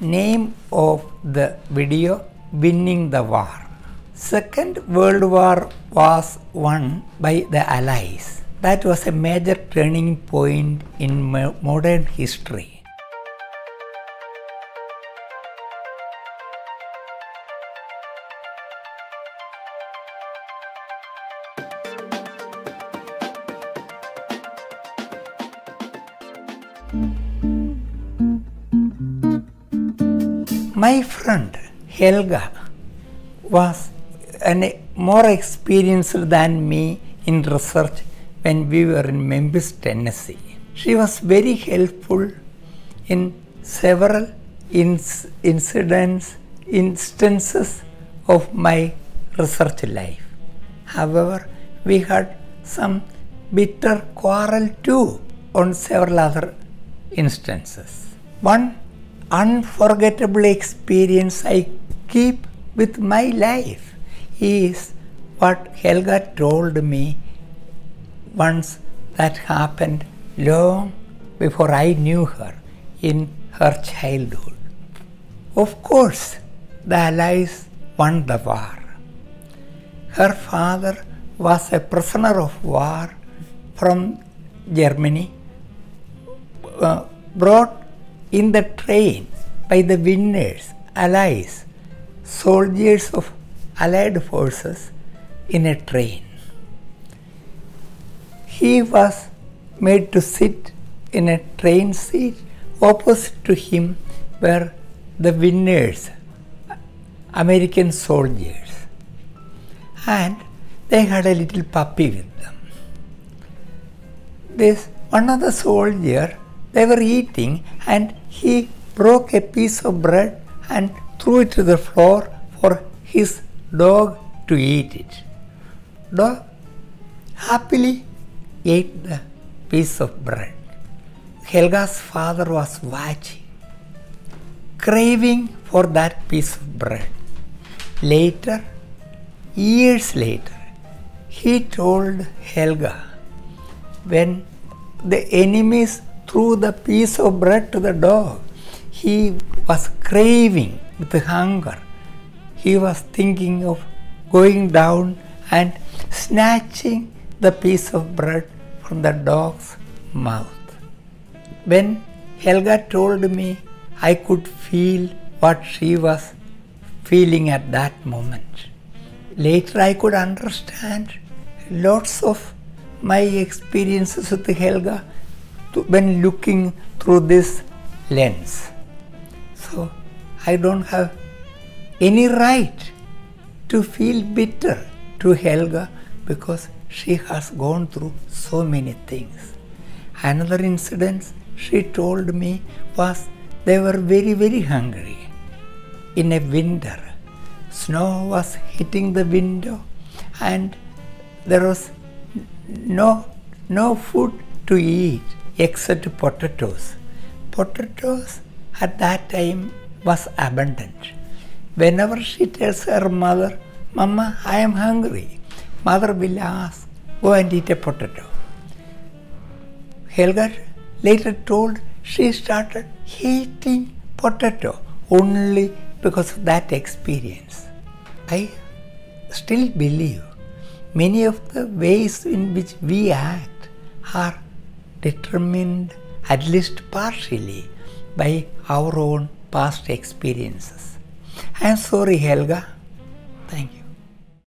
name of the video Winning the War. Second World War was won by the Allies. That was a major turning point in mo- modern history. My friend Helga was an, more experienced than me in research when we were in Memphis, Tennessee. She was very helpful in several incidents, instances of my research life. However, we had some bitter quarrel too on several other instances. One unforgettable experience I keep with my life is what Helga told me once that happened long before I knew her in her childhood. Of course, the Allies won the war. Her father was a prisoner of war from Germany, uh, brought in the train by the winners, allies, soldiers of allied forces in a train. He was made to sit in a train seat. Opposite to him were the winners, American soldiers. And they had a little puppy with them. This one of the soldier they were eating and he broke a piece of bread and threw it to the floor for his dog to eat it. Dog happily ate the piece of bread. Helga's father was watching, craving for that piece of bread. Later, years later, he told Helga when the enemies threw the piece of bread to the dog, he was craving with hunger. He was thinking of going down and snatching the piece of bread from the dog's mouth. When Helga told me, I could feel what she was feeling at that moment. Later, I could understand lots of my experiences with Helga when looking through this lens. So, I don't have any right to feel bitter to Helga because she has gone through so many things. Another incident she told me was they were very, very hungry in a winter. Snow was hitting the window and there was no, no food to eat except potatoes. Potatoes at that time was abundant. Whenever she tells her mother, Mama, I am hungry, mother will ask, Go and eat a potato. Helga later told she started hating potato only because of that experience. I still believe many of the ways in which we act are determined at least partially by our own past experiences. I am sorry, Helga. Thank you.